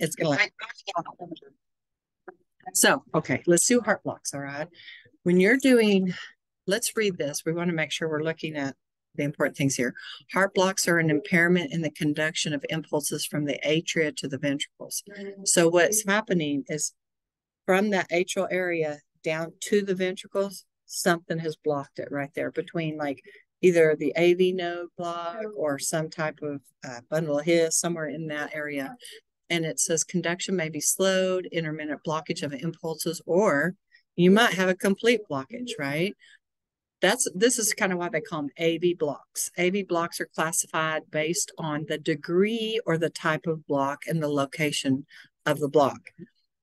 it's gonna like so okay, let's do heart blocks. All right. When you're doing, let's read this. We want to make sure we're looking at the important things here. Heart blocks are an impairment in the conduction of impulses from the atria to the ventricles. So what's happening is from that atrial area down to the ventricles, something has blocked it right there between like either the AV node block or some type of uh, bundle of His somewhere in that area. And it says conduction may be slowed, intermittent blockage of impulses, or you might have a complete blockage, right? That's this is kind of why they call them AV blocks. AV blocks are classified based on the degree or the type of block and the location of the block.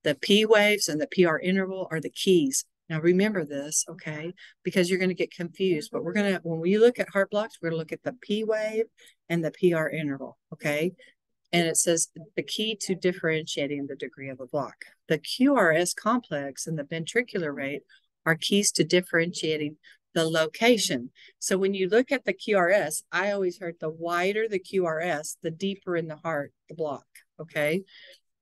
The P waves and the PR interval are the keys. Now remember this, okay? Because you're going to get confused. But we're going to, when we look at heart blocks, we're going to look at the P wave and the PR interval, okay? And it says the key to differentiating the degree of a block. The QRS complex and the ventricular rate are keys to differentiating the location. So when you look at the QRS, I always heard the wider the QRS, the deeper in the heart the block, okay?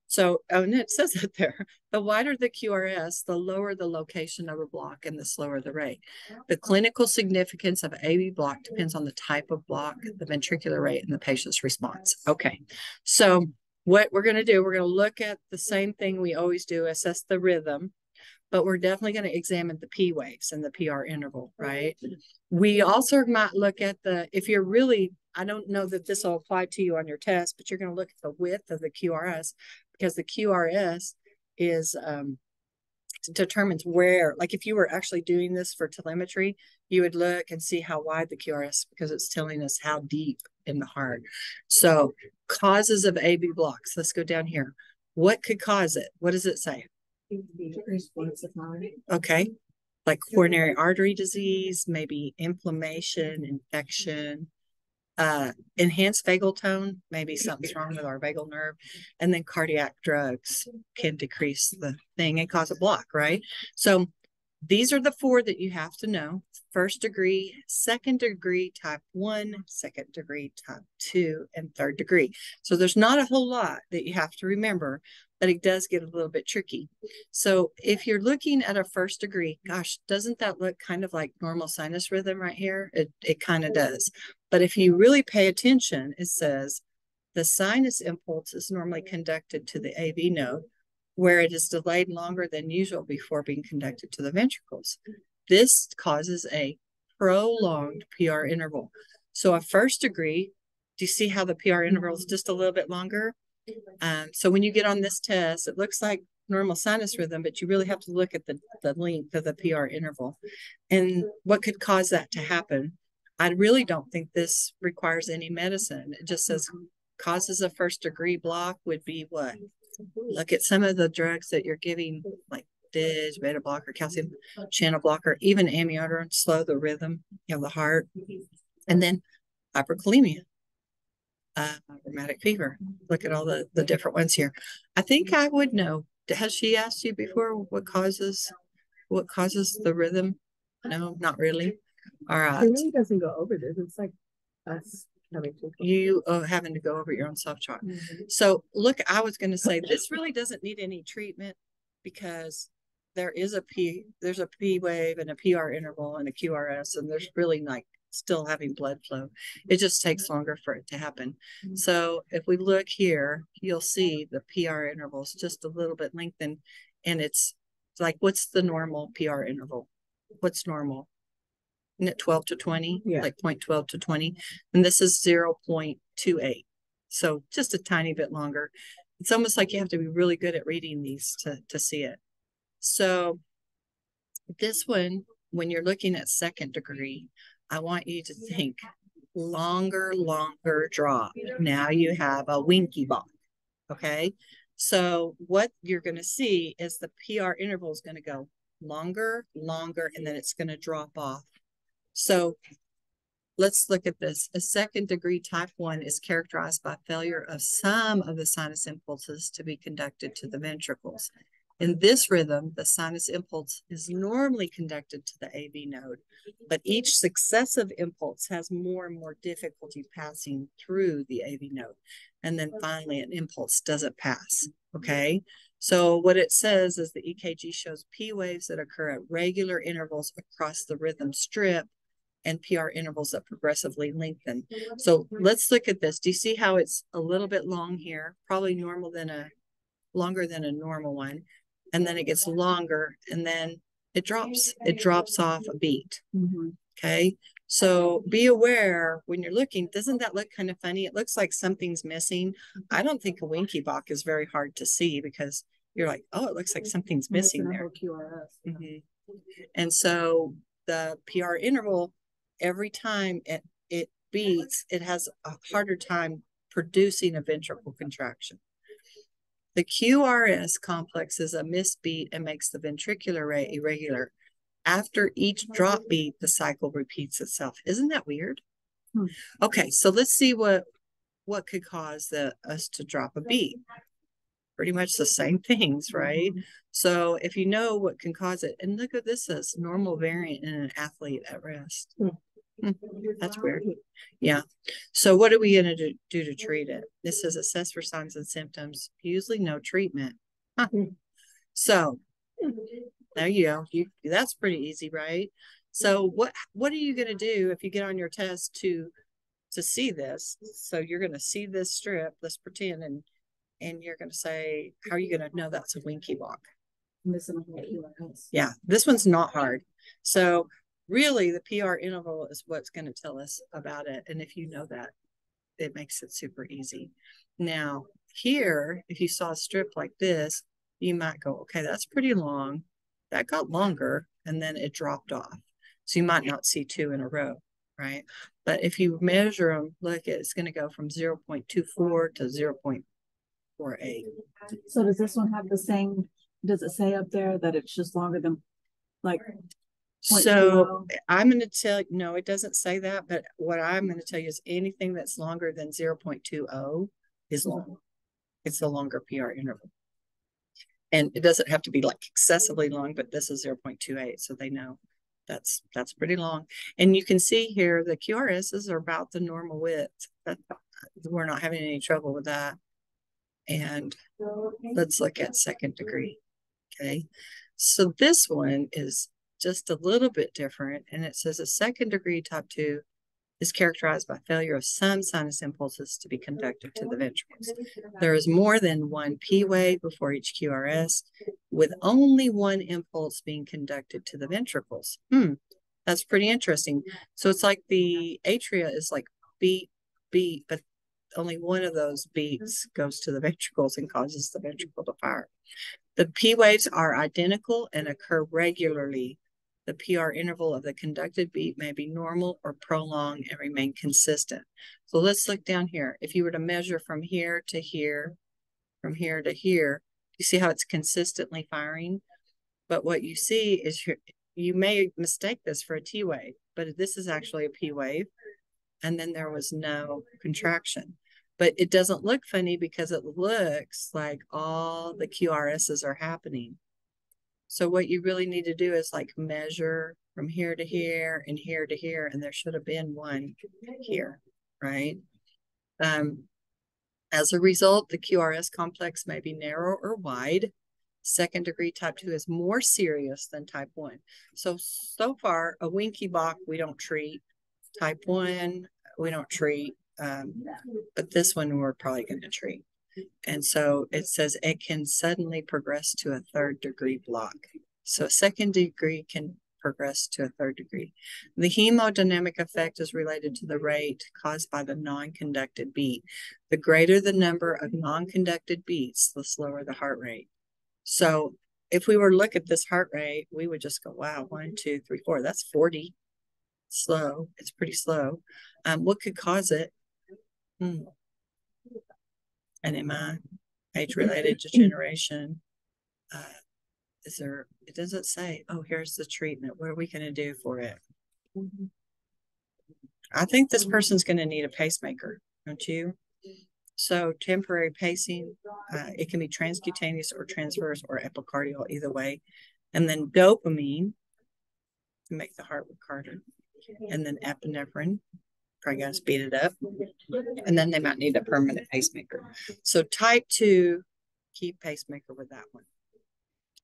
So, oh, and it says it there. The wider the QRS, the lower the location of a block and the slower the rate. The clinical significance of AV block depends on the type of block, the ventricular rate, and the patient's response. Okay, so what we're going to do, we're going to look at the same thing we always do, assess the rhythm, but we're definitely going to examine the P waves and the PR interval, right? We also might look at the, if you're really, I don't know that this will apply to you on your test, but you're going to look at the width of the QRS because the QRS is um, determines where, like if you were actually doing this for telemetry, you would look and see how wide the QRS because it's telling us how deep in the heart. So causes of AV blocks. Let's go down here. What could cause it? What does it say? Okay. Like coronary artery disease, maybe inflammation, infection, uh, enhanced vagal tone, maybe something's wrong with our vagal nerve, and then cardiac drugs can decrease the thing and cause a block, right? So these are the four that you have to know. First degree, second degree, type one, second degree, type two, and third degree. So there's not a whole lot that you have to remember, but it does get a little bit tricky. So if you're looking at a first degree, gosh, doesn't that look kind of like normal sinus rhythm right here? It, it kind of does. But if you really pay attention, it says the sinus impulse is normally conducted to the AV node, where it is delayed longer than usual before being conducted to the ventricles. This causes a prolonged PR interval. So a first degree, do you see how the PR interval is just a little bit longer? Um, so when you get on this test, it looks like normal sinus rhythm, but you really have to look at the, the length of the PR interval and what could cause that to happen. I really don't think this requires any medicine. It just says causes of first degree block would be what? Look at some of the drugs that you're giving, like Beta blocker, calcium channel blocker, even amiodarone, slow the rhythm of the heart. And then hyperkalemia, uh, rheumatic fever. Look at all the, the different ones here. I think I would know. Has she asked you before what causes what causes the rhythm? No, not really. All right. It really doesn't go over this. It's like us having to. You uh, having to go over your own self chart. Mm-hmm. So look, I was going to say this really doesn't need any treatment because there is a P, there's a P wave and a PR interval and a QRS, and there's really like still having blood flow. It just takes longer for it to happen. Mm-hmm. So if we look here, you'll see the PR intervals just a little bit lengthened, and it's like, what's the normal PR interval? What's normal? Isn't it 12 to 20? Yeah. Like 0.12 to 20. And this is 0.28. So just a tiny bit longer. It's almost like you have to be really good at reading these to, to see it. So this one, when you're looking at second degree, I want you to think longer, longer drop. Now you have a Wenckebach. Okay. So what you're going to see is the PR interval is going to go longer, longer, and then it's going to drop off. So let's look at this. A second degree type 1 is characterized by failure of some of the sinus impulses to be conducted to the ventricles. In this rhythm, the sinus impulse is normally conducted to the AV node, but each successive impulse has more and more difficulty passing through the AV node. And then finally, an impulse doesn't pass. Okay. So what it says is the EKG shows P waves that occur at regular intervals across the rhythm strip and PR intervals that progressively lengthen. So let's look at this. Do you see how it's a little bit long here? Probably normal than a longer than a normal one. And then it gets longer and then it drops. It drops off a beat. Mhm. Okay. So be aware when you're looking, doesn't that look kind of funny? It looks like something's missing. I don't think a Wenckebach is very hard to see because you're like, oh, it looks like something's missing there. whole QRS. yeah. Mhm. And so the PR interval, every time it, it beats, it has a harder time producing a ventricle contraction. The QRS complex is a misbeat and makes the ventricular rate irregular. After each drop beat, the cycle repeats itself. Isn't that weird? Hmm. Okay, so let's see what what could cause the us to drop a beat. Pretty much the same things, right? Mhm. So if you know what can cause it, and look at this as normal variant in an athlete at rest. Hmm. Hmm, That's weird. Yeah. So what are we going to do, to treat it? This says assess for signs and symptoms. Usually no treatment. Huh. Hmm. So there you go. You that's pretty easy, right? So what what are you going to do if you get on your test to to see this? So you're going to see this strip. Let's pretend and and you're going to say, how are you going to know that's a Wenckebach? Missing a whole QRS. Yeah, this one's not hard. So really the PR interval is what's going to tell us about it. And if you know that, it makes it super easy. Now here, if you saw a strip like this, you might go, okay, that's pretty long. That got longer and then it dropped off. So you might not see two in a row, right? But if you measure them, look, it's going to go from 0.24 to 0.48. So does this one have the same, does it say up there that it's just longer than, like, So I'm going to tell no, it doesn't say that, but what I'm going to tell you is anything that's longer than 0.20 is long. It's a longer PR interval. And it doesn't have to be like excessively long, but this is 0.28, so they know that's that's pretty long. And you can see here the QRSs are about the normal width. That we're not having any trouble with that. And let's look at second degree. Okay. So this one is just a little bit different. And it says a second degree type two is characterized by failure of some sinus impulses to be conducted to the ventricles. There is more than one P wave before each QRS, with only one impulse being conducted to the ventricles. Hmm, that's pretty interesting. So it's like the atria is like beat, beat, but only one of those beats goes to the ventricles and causes the ventricle to fire. The P waves are identical and occur regularly. The PR interval of the conducted beat may be normal or prolonged and remain consistent. So let's look down here. If you were to measure from here to here, from here to here, you see how it's consistently firing? But what you see is you you may mistake this for a T wave, but this is actually a P wave. And then there was no contraction. But it doesn't look funny because it looks like all the QRSs are happening. So what you really need to do is like measure from here to here and here to here, and there should have been one here, right? Um, as a result, the QRS complex may be narrow or wide. Second degree type two is more serious than type one. So, so far, a Wenckebach we don't treat. Type one, we don't treat. Um, but this one we're probably going to treat. And so it says it can suddenly progress to a third degree block. So a second degree can progress to a third degree. The hemodynamic effect is related to the rate caused by the non-conducted beat. The greater the number of non-conducted beats, the slower the heart rate. So if we were to look at this heart rate, we would just go, wow, one, two, three, four, that's 40. Slow. It's pretty slow. Um, what could cause it? Hmm. NMI, age-related degeneration. Uh, is there, it doesn't say, oh, here's the treatment. What are we going to do for it? I think this person's going to need a pacemaker, don't you? So temporary pacing, uh, it can be transcutaneous or transvenous or epicardial, either way. And then dopamine to make the heart work harder. And then epinephrine, probably got to speed it up. And then they might need a permanent pacemaker. So type two keep pacemaker with that one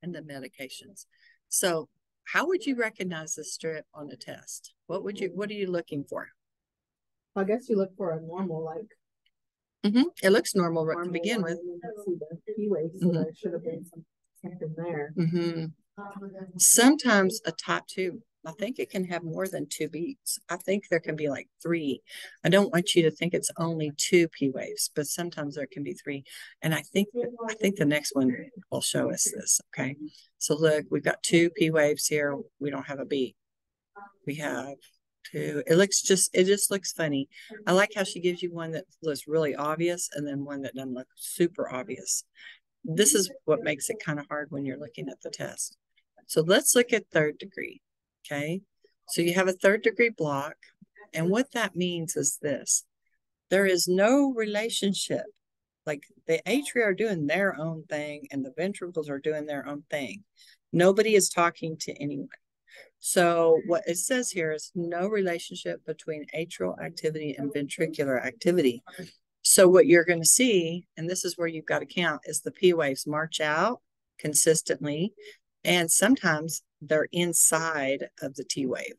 and the medications. So how would you recognize the strip on a test? What would you, what are you looking for? I guess you look for a normal, like. Mm-hmm. It looks normal right to begin with. and then See the P so there should have been some, something there. Mm-hmm. Sometimes a type two, I think it can have more than two beats. I think there can be like three. I don't want you to think it's only two P waves, but sometimes there can be three. And I think I think the next one will show us this. Okay. So look, we've got two P waves here. We don't have a beat. We have two. It looks just it just looks funny. I like how she gives you one that looks really obvious and then one that doesn't look super obvious. This is what makes it kind of hard when you're looking at the test. So let's look at third degree. Okay. So you have a third degree block. And what that means is this there is no relationship. Like the atria are doing their own thing and the ventricles are doing their own thing. Nobody is talking to anyone. So what it says here is no relationship between atrial activity and ventricular activity. So what you're going to see, and this is where you've got to count, is the P waves march out consistently and sometimes they're inside of the T wave.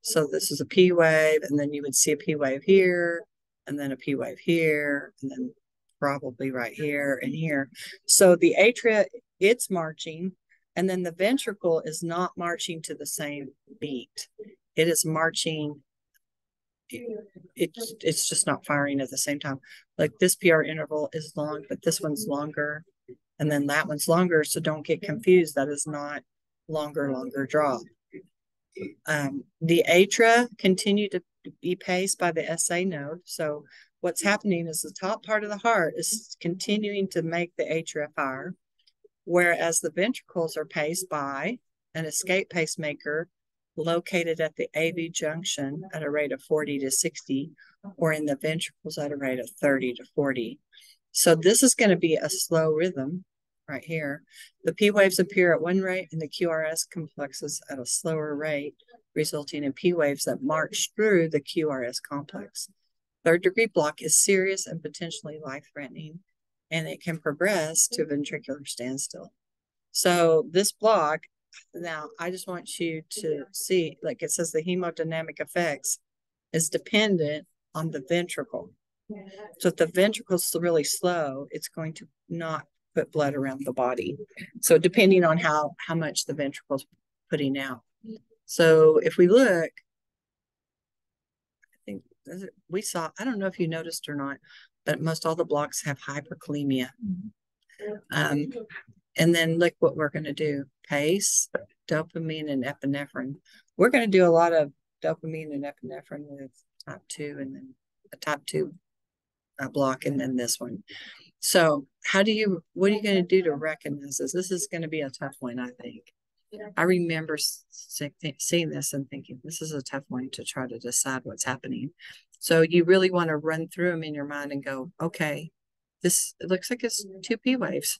So this is a P wave, and then you would see a P wave here, and then a P wave here, and then probably right here and here. So the atria, it's marching, and then the ventricle is not marching to the same beat. It is marching. It, it's it's just not firing at the same time. Like this PR interval is long, but this one's longer and then that one's longer. So don't get confused. That is not longer, longer draw. Um, the atria continue to be paced by the SA node. So what's happening is the top part of the heart is continuing to make the atria fire, whereas the ventricles are paced by an escape pacemaker located at the AV junction at a rate of 40 to 60, or in the ventricles at a rate of 30 to 40. So this is going to be a slow rhythm right here. The P waves appear at one rate and the QRS complexes at a slower rate, resulting in P waves that march through the QRS complex. Third degree block is serious and potentially life threatening, and it can progress to ventricular standstill. So this block, now I just want you to see, like it says the hemodynamic effects is dependent on the ventricle. So if the ventricle is really slow, it's going to not put blood around the body. So depending on how how much the ventricle's putting out. So if we look, I think we saw, I don't know if you noticed or not, but most all the blocks have hyperkalemia. Um, and then look what we're going to do. Pace, dopamine, and epinephrine. We're going to do a lot of dopamine and epinephrine with type 2 and then a type 2 uh, block and then this one. So how do you, what are you going to do to recognize this? This is going to be a tough one, I think. I remember seeing this and thinking, this is a tough one to try to decide what's happening. So you really want to run through them in your mind and go, okay, this it looks like it's two P waves.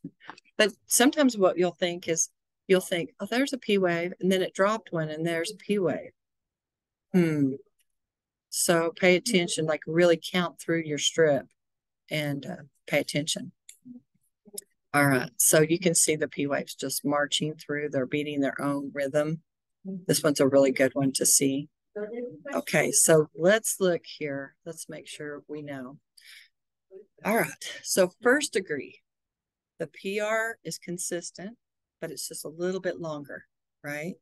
But sometimes what you'll think is you'll think, oh, there's a P wave, and then it dropped one, and there's a P wave. Hmm. So pay attention, like really count through your strip and uh, pay attention. All right, so you can see the P waves just marching through. They're beating their own rhythm. This one's a really good one to see. Okay, so let's look here. Let's make sure we know. All right, so first degree, the PR is consistent, but it's just a little bit longer, right?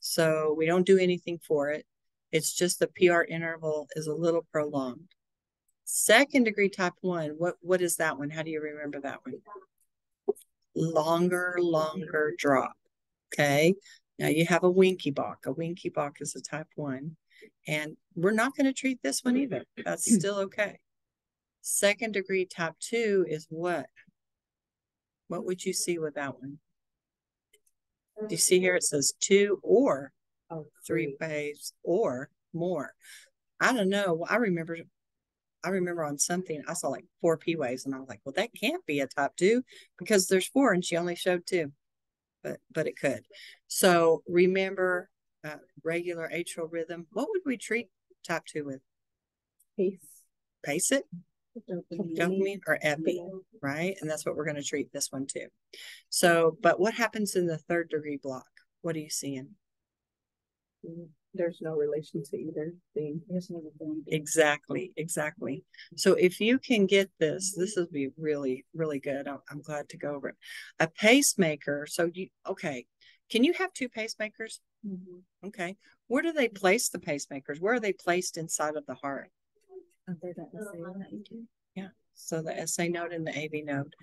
So we don't do anything for it. It's just the PR interval is a little prolonged. Second degree type one, what, what is that one? How do you remember that one? Longer, longer drop. Okay. Now you have a Wenckebach. A Wenckebach is a type one. And we're not going to treat this one either. That's still okay. Second degree type two is what? What would you see with that one? Do you see here it says two or oh, three waves or more? I don't know. I remember I remember on something I saw like four P waves, and I was like, well, that can't be a type two because there's four, and she only showed two, but but it could. So remember, uh, regular atrial rhythm. What would we treat type two with? Pace. Pace it. dopamine or epi, right? And that's what we're going to treat this one too. So, but what happens in the third degree block? What are you seeing? There's no relation to either thing. Exactly, exactly. So if you can get this, this will be really, really good. I'm, I'm glad to go over it. A pacemaker. So you, okay. Can you have two pacemakers? Mm-hmm. Okay. Where do they place the pacemakers? Where are they placed inside of the heart? Yeah. So the SA node and the AV node,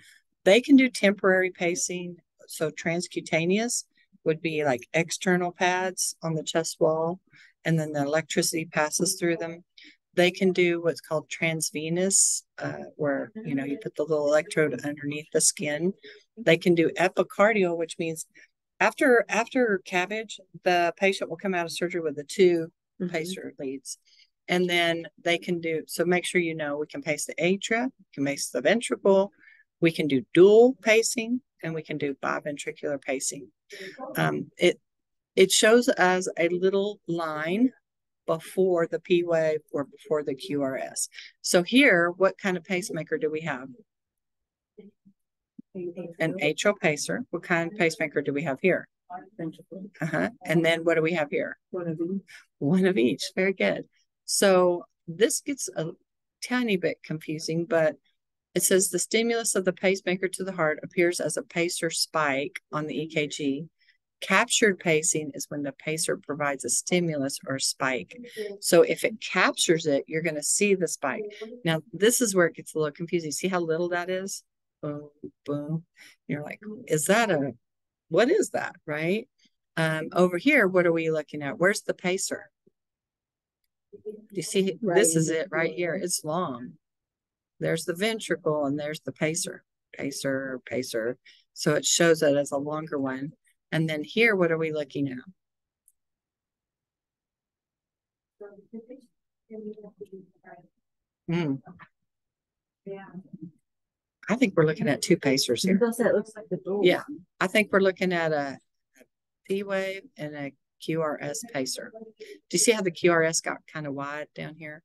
they can do temporary pacing. So transcutaneous would be like external pads on the chest wall, and then the electricity passes through them. They can do what's called transvenous, uh, where you know you put the little electrode underneath the skin. They can do epicardial, which means after after CABG, the patient will come out of surgery with the 2 Mhm. pacer leads. And then they can do so make sure you know we can pace the atria, we can pace the ventricle, we can do dual pacing, and we can do biventricular pacing. Um, it it shows as a little line before the P wave or before the QRS. So here, what kind of pacemaker do we have? An atrial pacer. What kind of pacemaker do we have here? Uh-huh. And then what do we have here? One of these. One of each. Very good. So this gets a tiny bit confusing, but it says the stimulus of the pacemaker to the heart appears as a pacer spike on the EKG. Captured pacing is when the pacer provides a stimulus or a spike. Mm-hmm. So if it captures it, you're going to see the spike. Mm-hmm. Now, this is where it gets a little confusing. See how little that is? Boom, boom. You're like, mm-hmm. is that a, what is that? Right? Um, over here, what are we looking at? Where's the pacer? You see, Right this is it right here. It's long. There's the ventricle and there's the pacer, pacer, pacer. So it shows it as a longer one. And then here, what are we looking at? Hmm, I think we're looking at two pacers here. That looks like the door. Yeah. I think we're looking at a a P wave and a QRS pacer. Do you see how the QRS got kind of wide down here?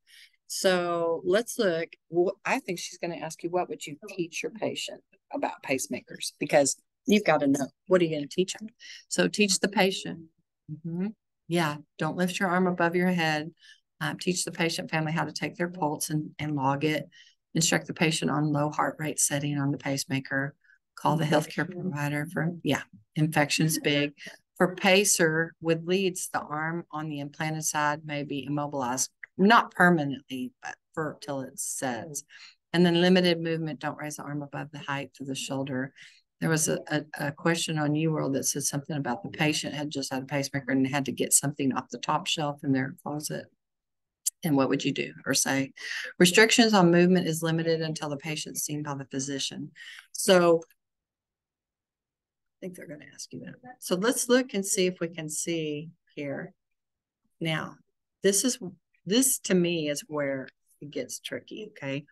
So let's look. Wh- I think she's going to ask you, what would you teach your patient about pacemakers? Because you've got to know what are you going to teach them? So teach the patient. Mhm. Yeah, don't lift your arm above your head. Um, teach the patient family how to take their pulse and, and log it. Instruct the patient on low heart rate setting on the pacemaker call the healthcare provider for, yeah, infection's big. For pacer with leads, the arm on the implanted side may be immobilized, not permanently, but for till it sets. Mm. And then limited movement, don't raise the arm above the height of the shoulder. There was a, a, a question on UWorld that said something about the patient had just had a pacemaker and had to get something off the top shelf in their closet. And what would you do or say? Restrictions on movement is limited until the patient's seen by the physician. So I think they're gonna ask you that. So let's look and see if we can see here. Now, this is, this to me is where it gets tricky, okay?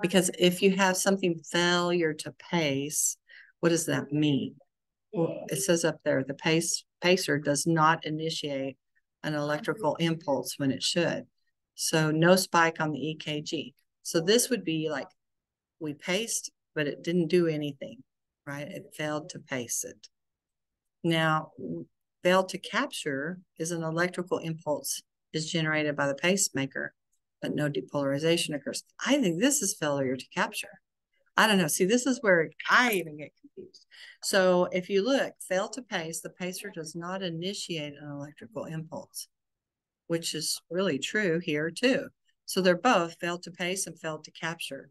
Because if you have something failure to pace, what does that mean? Well, it says up there, the pace pacer does not initiate an electrical impulse when it should. So no spike on the EKG. So this would be like, we paced, but it didn't do anything, right? It failed to pace it. Now, failed to capture is an electrical impulse is generated by the pacemaker, but no depolarization occurs. I think this is failure to capture. I don't know. See, this is where I even get confused. So if you look, fail to pace, the pacer does not initiate an electrical impulse, which is really true here too. So they're both failed to pace and failed to capture.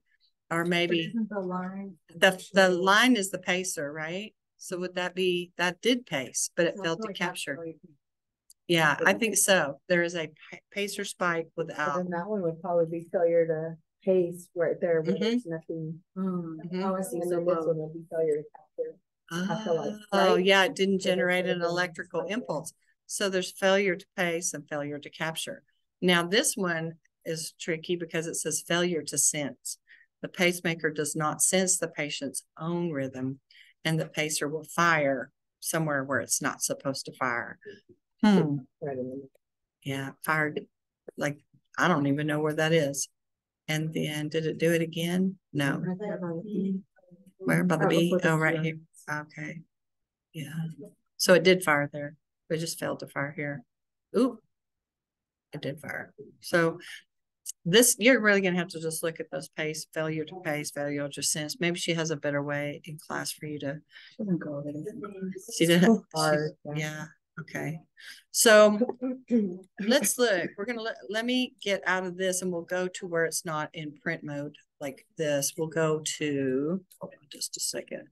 Or maybe the line? the, the line is the pacer, right? So would that be, that did pace, but it failed to capture? Yeah, I think so. There is a pacer spike without. And that one would probably be failure to pace right there, Mhm. there's nothing. Mm, Mhm. Oh, I see. So this one would be failure to capture. I feel like, Oh, yeah, it didn't generate an electrical impulse. So there's failure to pace and failure to capture. Now, this one is tricky because it says failure to sense. The pacemaker does not sense the patient's own rhythm and the pacer will fire somewhere where it's not supposed to fire. Hmm, Right yeah, fired, like, I don't even know where that is. And then did it do it again? No. Where by the That was B? Oh, right here. Okay. Yeah. So it did fire there. It just failed to fire here. Ooh. It did fire. So this, you're really gonna have to just look at those pace, failure to pace, failure to sense. Maybe she has a better way in class for you to Doesn't go over there. see that. So she- Yeah, okay. So let's look, we're gonna let, let me get out of this and we'll go to where it's not in print mode like this. We'll go to, hold on just a second.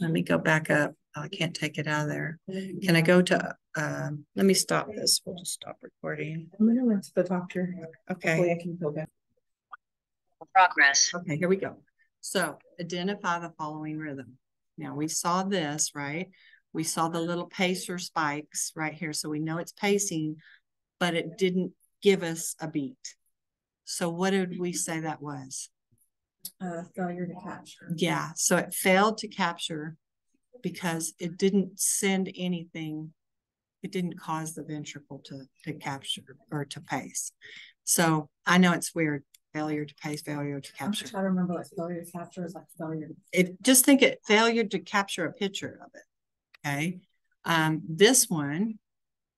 Let me go back up. I can't take it out of there. Can I go to, um, let me stop this. We'll just stop recording. I'm gonna rinse the doctor. Okay, Hopefully I can go back. Progress. okay, here we go. So identify the following rhythm. Now we saw this, right? We saw the little pacer spikes right here. So we know it's pacing, but it didn't give us a beat. So what did we say that was? Uh, failure to capture. Yeah, so it failed to capture because it didn't send anything. It didn't cause the ventricle to, to capture or to pace. So I know it's weird, failure to pace, failure to capture. I'm trying to remember like failure to capture is like failure. to- It, just think it, failure to capture a picture of it. Okay, um, this one,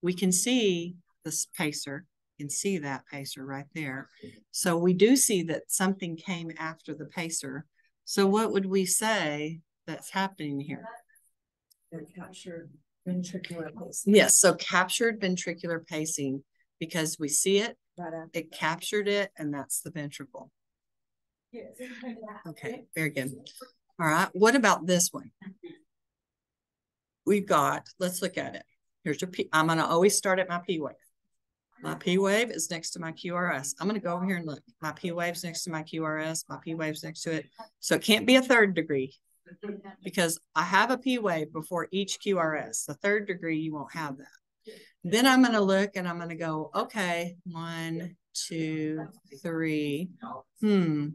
we can see this pacer, can see that pacer right there. So we do see that something came after the pacer. So what would we say that's happening here? to Capture ventricular pace. Yes, so captured ventricular pacing, because we see it, Right it captured it, and that's the ventricle. Yes. Okay, very good. All right, what about this one? We've got, let's look at it. Here's your P, I'm gonna always start at my P wave. My P wave is next to my QRS. I'm gonna go over here and look. My P wave's next to my QRS, my P wave's next to it. So it can't be a third degree. Because I have a P wave before each QRS. The third degree, you won't have that. Then I'm gonna look and I'm gonna go, okay, one, two, three. Hmm,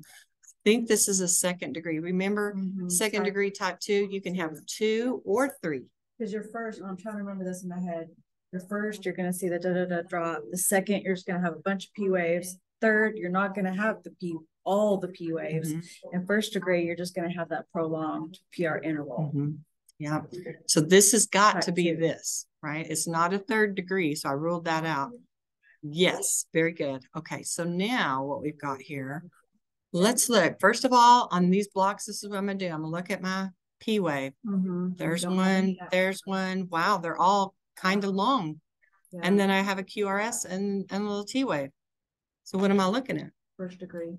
I think this is a second degree. Remember, Mhm, second degree type two, you can have two or three. Cause your first, I'm trying to remember this in my head. Your first, you're gonna see the da da da drop. The second, you're just gonna have a bunch of P waves. Third, you're not gonna have the P, all the P waves. Mhm, And first degree, you're just gonna have that prolonged PR interval. mhm. Yeah, so this has got to be two. this, right? It's not a third degree, so I ruled that out. Yes, very good. Okay, so now what we've got here, let's look. First of all, on these blocks, this is what I'm gonna do. I'm gonna look at my P wave. Mhm. There's one, there's one. Wow, they're all kind of long. And then I have a QRS and, and a little T wave. So what am I looking at? First degree.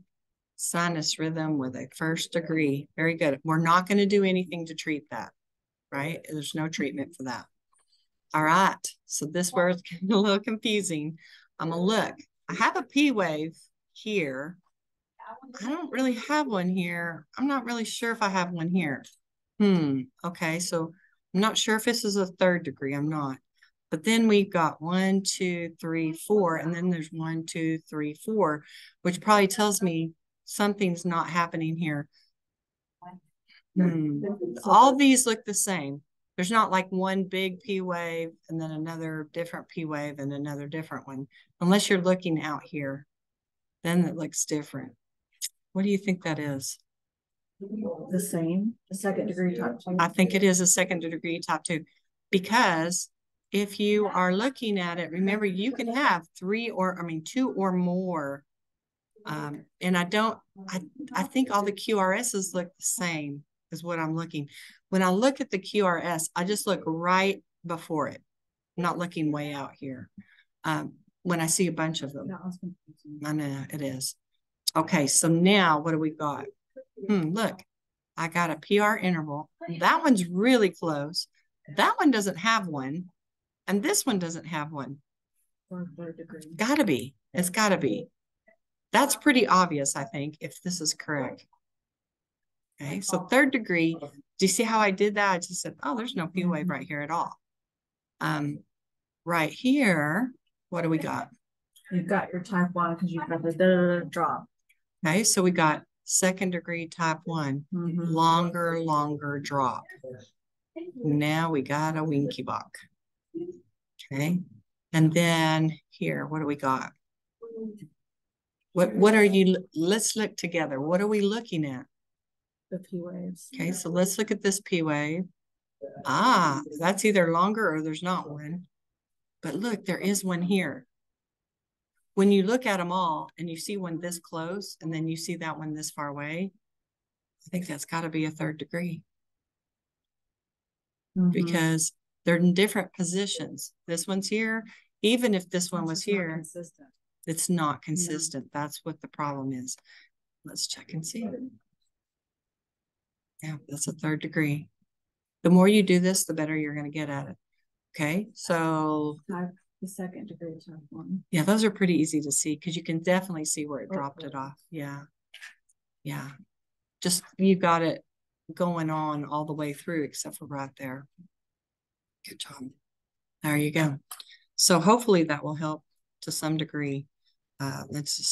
Sinus rhythm with a first degree. Very good. We're not going to do anything to treat that, right? There's no treatment for that. All right. So this it's getting a little confusing. I'm gonna look. I have a P wave here. I don't really have one here. I'm not really sure if I have one here. Hmm. Okay. So I'm not sure if this is a third degree. I'm not. But then we've got one, two, three, four, and then there's one, two, three, four, which probably tells me something's not happening here. Hmm. All these look the same. There's not like one big P wave and then another different P wave and another different one. Unless you're looking out here, then it looks different. What do you think that is? The same, the second degree type. two. I think it is a second degree type two. Because if you are looking at it, remember you can have three or, I mean, two or more. Um, and I don't, I, I think all the QRSs look the same is what I'm looking. When I look at the QRS, I just look right before it. I'm not looking way out here. Um, when I see a bunch of them. That was confusing. I know it is. Okay, so now what do we got? Hmm, look, I got a PR interval. That one's really close. That one doesn't have one. And this one doesn't have one. Gotta be. It's gotta be. That's pretty obvious, I think, if this is correct. Okay, so third degree, do you see how I did that? I just said, oh, there's no P wave right here at all. Um, right here, what do we got? You've got your type one, cause you've got the drop. Okay, so we got second degree type one, Mhm. longer, longer drop. Now we got a Wenckebach. Okay, and then here, what do we got? What, what are you, let's look together. What are we looking at? The P waves. Okay, so let's look at this P wave. Ah, that's either longer or there's not one. But look, there is one here. When you look at them all and you see one this close and then you see that one this far away, I think that's gotta be a third degree Mhm. because they're in different positions. This one's here, even if this one was not here, Consistent. it's not consistent. That's what the problem is. Let's check and see. Yeah, that's a third degree. The more you do this, the better you're gonna get at it. Okay, so the second degree type one. yeah, those are pretty easy to see because you can definitely see where it dropped it off. Yeah. Yeah. Just you got it going on all the way through except for right there. Good job. There you go. So hopefully that will help to some degree. Uh, let's just